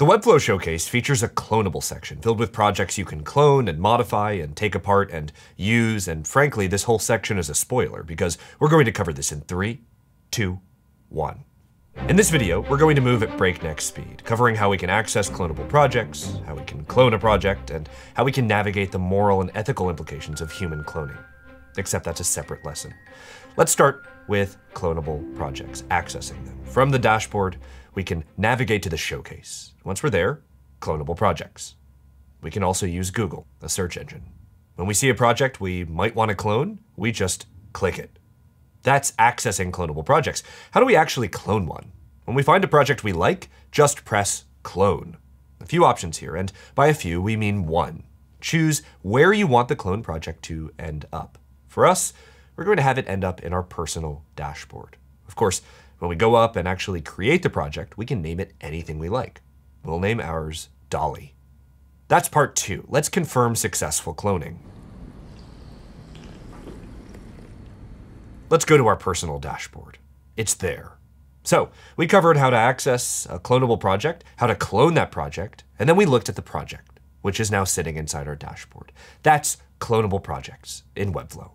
The Webflow Showcase features a clonable section filled with projects you can clone and modify and take apart and use, and frankly, this whole section is a spoiler because we're going to cover this in three, two, one. In this video, we're going to move at breakneck speed, covering how we can access clonable projects, how we can clone a project, and how we can navigate the moral and ethical implications of human cloning. Except that's a separate lesson. Let's start with clonable projects, accessing them. From the dashboard, we can navigate to the showcase. Once we're there, clonable projects. We can also use Google, a search engine. When we see a project we might want to clone, we just click it. That's accessing clonable projects. How do we actually clone one? When we find a project we like, just press clone. A few options here, and by a few, we mean one. Choose where you want the clone project to end up. For us, we're going to have it end up in our personal dashboard. Of course, when we go up and actually create the project, we can name it anything we like. We'll name ours Dolly. That's part two. Let's confirm successful cloning. Let's go to our personal dashboard. It's there. So, we covered how to access a clonable project, how to clone that project, and then we looked at the project, which is now sitting inside our dashboard. That's clonable projects in Webflow.